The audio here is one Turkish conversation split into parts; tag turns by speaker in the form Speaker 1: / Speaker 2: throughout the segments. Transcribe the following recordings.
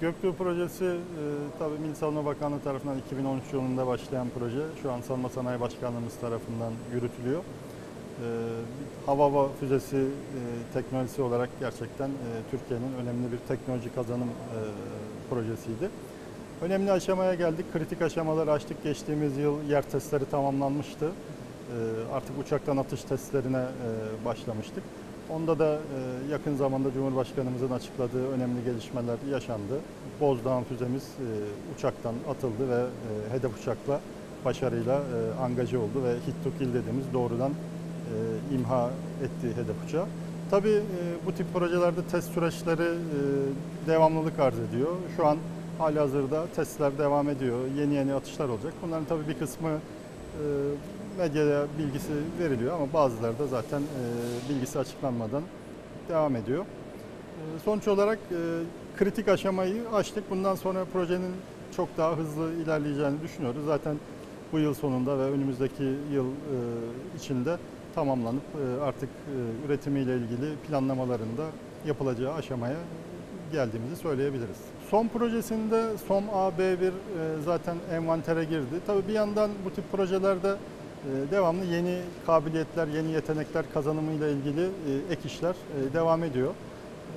Speaker 1: Göktuğ projesi e, tabii Milli Savunma Bakanlığı tarafından 2013 yılında başlayan proje şu an Savunma Sanayi Başkanlığımız tarafından yürütülüyor. E, hava hava füzesi e, teknolojisi olarak gerçekten e, Türkiye'nin önemli bir teknoloji kazanım e, projesiydi. Önemli aşamaya geldik. Kritik aşamaları açtık. Geçtiğimiz yıl yer testleri tamamlanmıştı. E, artık uçaktan atış testlerine e, başlamıştık. Onda da e, yakın zamanda Cumhurbaşkanımızın açıkladığı önemli gelişmeler yaşandı. Bozdağ füzemiz e, uçaktan atıldı ve e, hedef uçakla başarıyla angaje oldu ve hit to dediğimiz doğrudan imha ettiği hedef uçağı. Tabii bu tip projelerde test süreçleri devamlılık arz ediyor. Şu an halihazırda testler devam ediyor. Yeni yeni atışlar olacak. Bunların tabii bir kısmı medyaya bilgisi veriliyor ama bazıları da zaten e, bilgisi açıklanmadan devam ediyor. E, sonuç olarak e, kritik aşamayı aştık. Bundan sonra projenin çok daha hızlı ilerleyeceğini düşünüyoruz. Zaten bu yıl sonunda ve önümüzdeki yıl e, içinde tamamlanıp artık üretimiyle ilgili planlamalarında yapılacağı aşamaya geldiğimizi söyleyebiliriz. Son projesinde SOM AB1 e, zaten envantere girdi. Tabii bir yandan bu tip projelerde e, devamlı yeni kabiliyetler, yeni yetenekler kazanımıyla ilgili e, ek işler e, devam ediyor.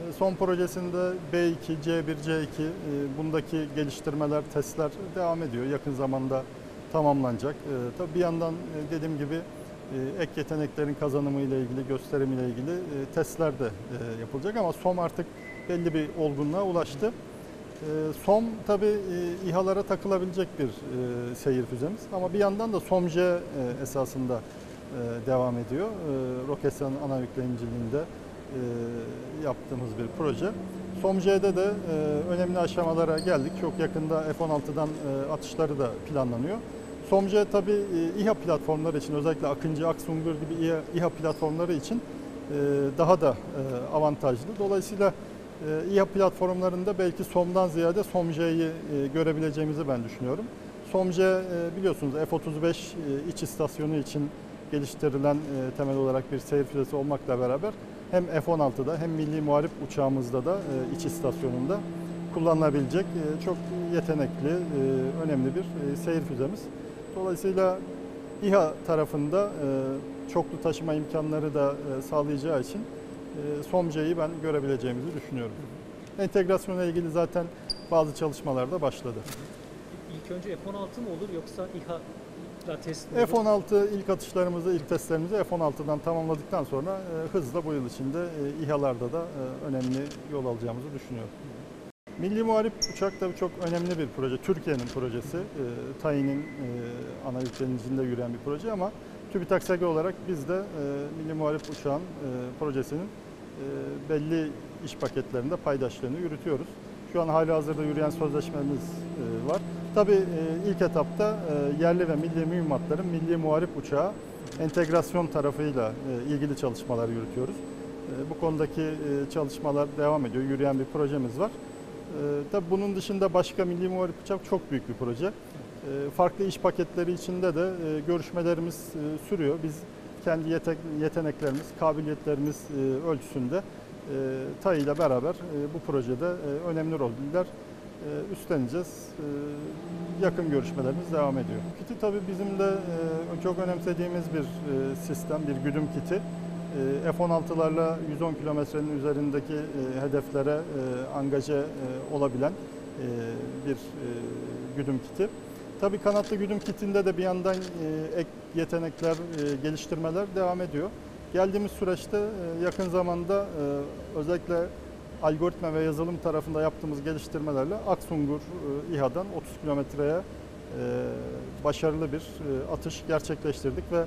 Speaker 1: E, Son projesinde B2, C1, C2 e, bundaki geliştirmeler, testler devam ediyor. Yakın zamanda tamamlanacak. Tabii bir yandan e, dediğim gibi ek yeteneklerin kazanımı ile ilgili, gösterimi ile ilgili testler de yapılacak ama SOM artık belli bir olgunluğa ulaştı. E, SOM tabii e, İHA'lara takılabilecek bir e, seyir füzemiz ama bir yandan da SOM-J e, esasında devam ediyor. E, Roketsan ana yükleniciliğinde yaptığımız bir proje. SOM-J'de de önemli aşamalara geldik. Çok yakında F-16'dan e, atışları da planlanıyor. SOM-J tabii e, İHA platformları için özellikle Akıncı, Aksungur gibi İHA, platformları için daha da avantajlı. Dolayısıyla İHA platformlarında belki SOM'dan ziyade SOM-J'yi e, görebileceğimizi ben düşünüyorum. SOM-J e, biliyorsunuz F-35 e, iç istasyonu için geliştirilen temel olarak bir seyir füzesi olmakla beraber hem F-16'da hem milli muharip uçağımızda da iç istasyonunda kullanılabilecek çok yetenekli, önemli bir seyir füzemiz. Dolayısıyla İHA tarafında çoklu taşıma imkanları da sağlayacağı için e, SOMC'yi ben görebileceğimizi düşünüyorum. Entegrasyonla ilgili zaten bazı çalışmalar da başladı.
Speaker 2: İlk önce F-16 mı olur yoksa İHA'la test mi olur?
Speaker 1: F-16 ilk atışlarımızı, ilk testlerimizi F-16'dan tamamladıktan sonra e, hızla bu yıl içinde e, İHA'larda da önemli yol alacağımızı düşünüyorum. Milli Muharip Uçak tabii çok önemli bir proje. Türkiye'nin projesi. E, TAİ'nin e, ana yüklenicinde yürüyen bir proje ama TÜBİTAK SEG olarak biz de e, Milli Muharip Uçağın e, projesinin belli iş paketlerinde paydaşlığını yürütüyoruz. Şu an hali hazırda yürüyen sözleşmemiz e, var. Tabii e, ilk etapta e, yerli ve milli mühimmatların milli muharip uçağı entegrasyon tarafıyla e, ilgili çalışmalar yürütüyoruz. E, Bu konudaki e, çalışmalar devam ediyor. Yürüyen bir projemiz var. E, Tabii bunun dışında başka milli muharip uçak çok büyük bir proje. E, Farklı iş paketleri içinde de e, görüşmelerimiz e, sürüyor. Biz kendi yete- yeteneklerimiz, kabiliyetlerimiz e, ölçüsünde e, TAI ile beraber e, bu projede önemli roller üstleneceğiz. Yakın görüşmelerimiz devam ediyor. Kiti tabii bizim de çok önemsediğimiz bir sistem, bir güdüm kiti. E, F-16'larla 110 kilometrenin üzerindeki hedeflere angaje olabilen bir güdüm kiti. Tabii kanatlı güdüm kitinde de bir yandan e, ek yetenekler, e, geliştirmeler devam ediyor. Geldiğimiz süreçte e, yakın zamanda özellikle algoritma ve yazılım tarafında yaptığımız geliştirmelerle Aksungur İHA'dan 30 kilometreye başarılı bir atış gerçekleştirdik ve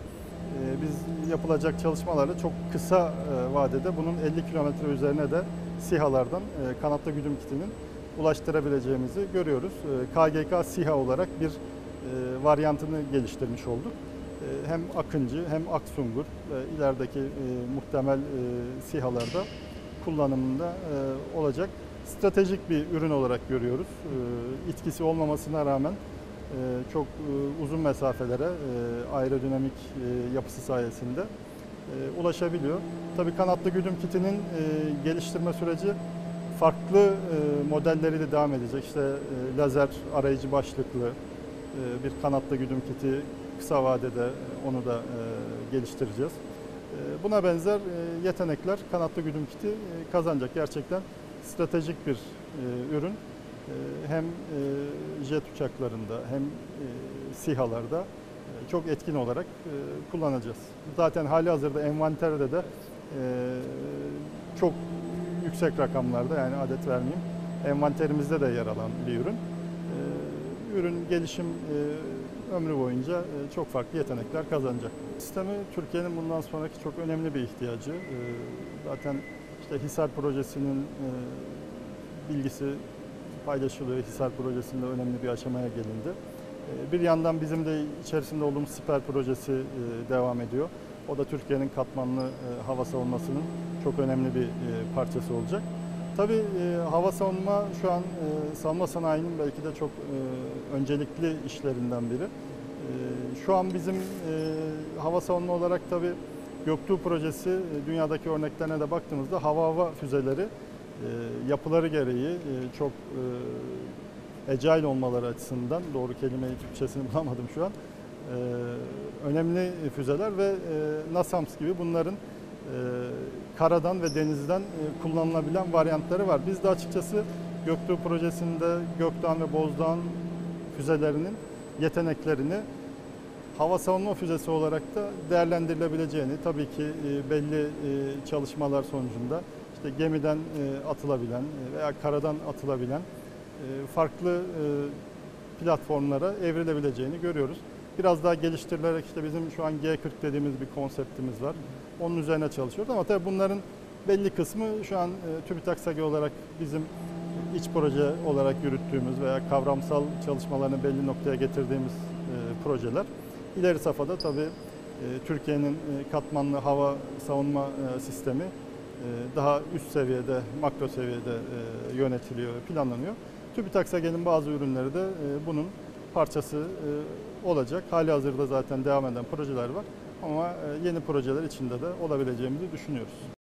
Speaker 1: biz yapılacak çalışmalarla çok kısa vadede bunun 50 kilometre üzerine de SİHA'lardan kanatlı güdüm kitinin ulaştırabileceğimizi görüyoruz. E, KGK SİHA olarak bir e, varyantını geliştirmiş olduk. E, Hem Akıncı hem Aksungur ilerideki e, muhtemel e, SİHA'larda kullanımında olacak stratejik bir ürün olarak görüyoruz. E, İtkisi olmamasına rağmen çok uzun mesafelere aerodinamik yapısı sayesinde ulaşabiliyor. Tabii kanatlı güdüm kitinin geliştirme süreci farklı e, modelleri de devam edecek. İşte e, lazer arayıcı başlıklı e, bir kanatlı güdüm kiti kısa vadede e, onu da geliştireceğiz. Buna benzer yetenekler kanatlı güdüm kiti kazanacak. Gerçekten stratejik bir ürün. Hem jet uçaklarında hem e, SİHA'larda e, çok etkin olarak kullanacağız. Zaten hali hazırda envanterde de çok yüksek rakamlarda yani adet vermeyeyim. Envanterimizde de yer alan bir ürün. E, Ürün gelişim e, ömrü boyunca e, çok farklı yetenekler kazanacak. Sistemi Türkiye'nin bundan sonraki çok önemli bir ihtiyacı. E, Zaten işte Hisar projesinin e, bilgisi paylaşılıyor. Hisar projesinde önemli bir aşamaya gelindi. E, Bir yandan bizim de içerisinde olduğumuz Siper projesi devam ediyor. O da Türkiye'nin katmanlı e, hava savunmasının çok önemli bir e, parçası olacak. Tabii e, hava savunma şu an e, savunma sanayinin belki de çok e, öncelikli işlerinden biri. E, Şu an bizim e, hava savunma olarak tabii Göktuğ projesi e, dünyadaki örneklerine de baktığımızda hava hava füzeleri e, yapıları gereği e, çok e, agile olmaları açısından doğru kelimeyi Türkçesini bulamadım şu an. E, önemli füzeler ve e, NASAMS gibi bunların e, karadan ve denizden e, kullanılabilen varyantları var. Biz de açıkçası Göktuğ projesinde Gökdağ ve Bozdağ'ın füzelerinin yeteneklerini hava savunma füzesi olarak da değerlendirilebileceğini tabii ki belli çalışmalar sonucunda işte gemiden atılabilen veya karadan atılabilen farklı platformlara evrilebileceğini görüyoruz. Biraz daha geliştirilerek işte bizim şu an G40 dediğimiz bir konseptimiz var. Onun üzerine çalışıyoruz ama tabii bunların belli kısmı şu an e, TÜBİTAK SAGE olarak bizim iç proje olarak yürüttüğümüz veya kavramsal çalışmalarını belli noktaya getirdiğimiz e, projeler. İleri safhada tabii e, Türkiye'nin katmanlı hava savunma sistemi daha üst seviyede, makro seviyede yönetiliyor planlanıyor. TÜBİTAK SAGE'nin bazı ürünleri de bunun parçası olacak. Hali hazırda zaten devam eden projeler var ama e, yeni projeler içinde de olabileceğimizi düşünüyoruz.